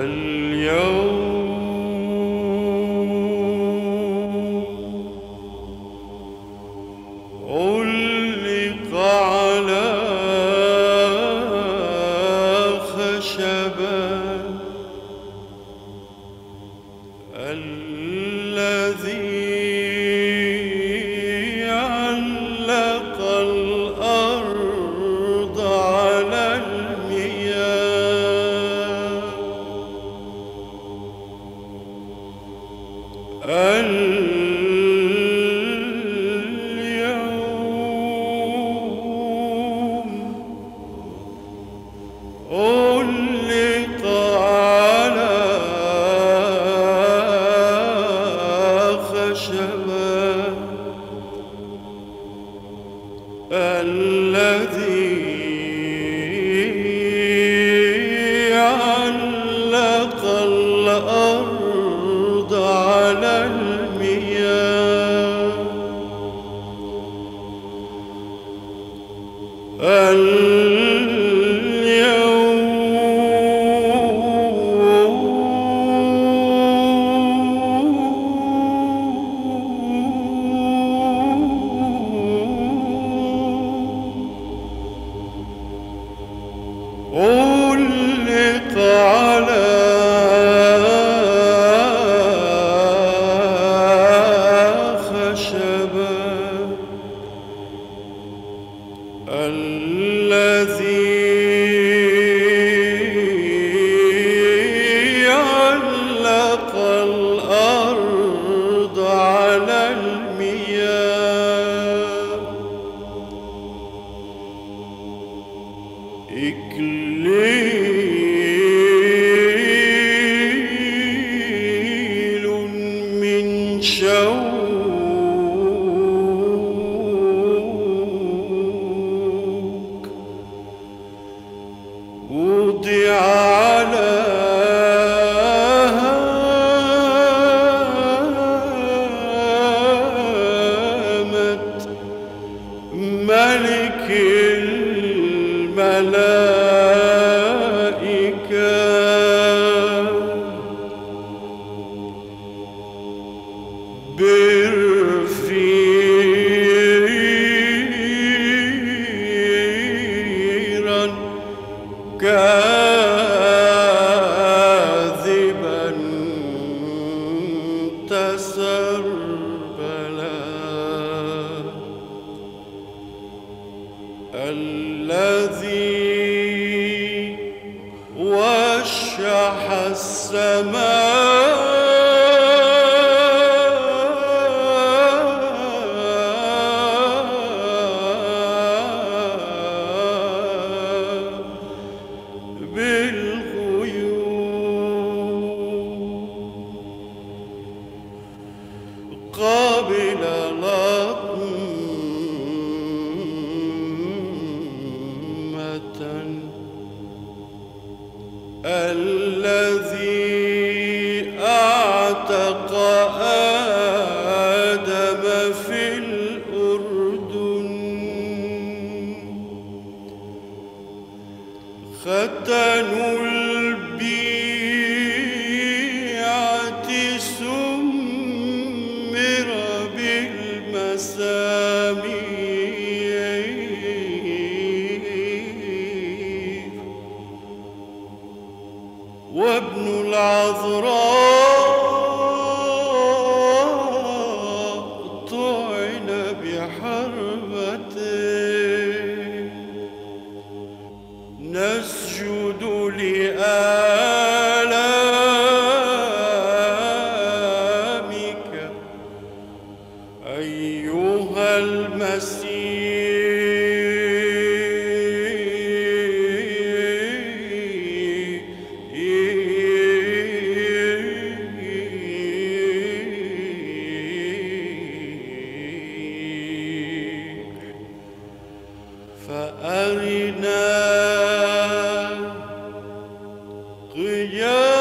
Hello. الذي علق الأرض على المياه. Oh. إكليل من شوك وضع على ملك الملائكة. بر الذي وشح السماء الذي عذرا Kıyam